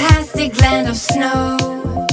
fantastic land of snow.